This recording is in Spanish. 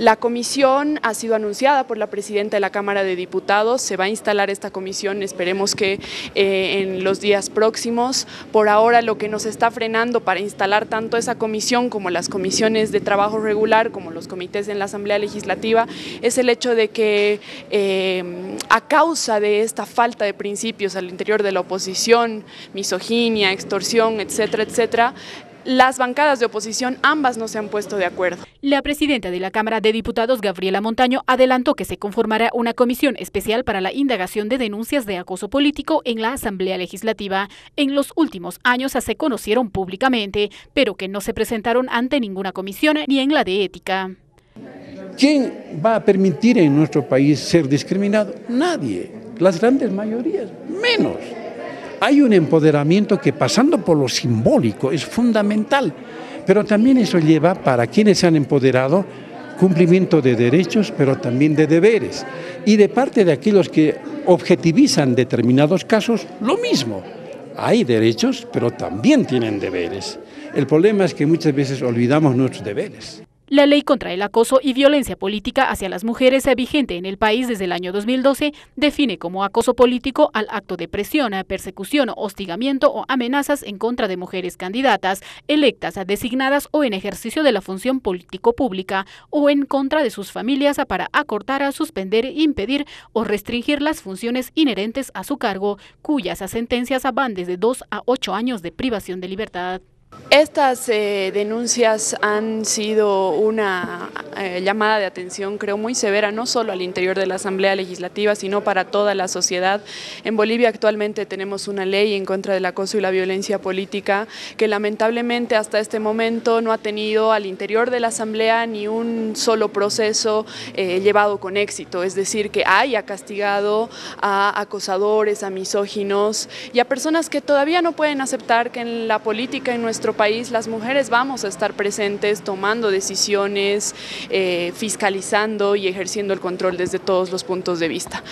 La comisión ha sido anunciada por la presidenta de la Cámara de Diputados, se va a instalar esta comisión, esperemos que eh, en los días próximos. Por ahora lo que nos está frenando para instalar tanto esa comisión como las comisiones de trabajo regular, como los comités en la Asamblea Legislativa, es el hecho de que eh, a causa de esta falta de principios al interior de la oposición, misoginia, extorsión, etcétera, etcétera, las bancadas de oposición ambas no se han puesto de acuerdo. La presidenta de la Cámara de Diputados, Gabriela Montaño, adelantó que se conformará una comisión especial para la indagación de denuncias de acoso político en la Asamblea Legislativa. En los últimos años se conocieron públicamente, pero que no se presentaron ante ninguna comisión ni en la de ética. ¿Quién va a permitir en nuestro país ser discriminado? Nadie. Las grandes mayorías, menos hay un empoderamiento que pasando por lo simbólico es fundamental, pero también eso lleva para quienes se han empoderado cumplimiento de derechos, pero también de deberes. Y de parte de aquellos que objetivizan determinados casos, lo mismo. Hay derechos, pero también tienen deberes. El problema es que muchas veces olvidamos nuestros deberes. La ley contra el acoso y violencia política hacia las mujeres vigente en el país desde el año 2012 define como acoso político al acto de presión, persecución, hostigamiento o amenazas en contra de mujeres candidatas, electas, designadas o en ejercicio de la función político-pública o en contra de sus familias para acortar, suspender, impedir o restringir las funciones inherentes a su cargo, cuyas sentencias van desde dos a ocho años de privación de libertad. Estas eh, denuncias han sido una eh, llamada de atención, creo, muy severa, no solo al interior de la Asamblea Legislativa, sino para toda la sociedad. En Bolivia actualmente tenemos una ley en contra del acoso y la violencia política que lamentablemente hasta este momento no ha tenido al interior de la Asamblea ni un solo proceso eh, llevado con éxito, es decir, que haya castigado a acosadores, a misóginos y a personas que todavía no pueden aceptar que en la política en nuestro nuestro país las mujeres vamos a estar presentes tomando decisiones, eh, fiscalizando y ejerciendo el control desde todos los puntos de vista.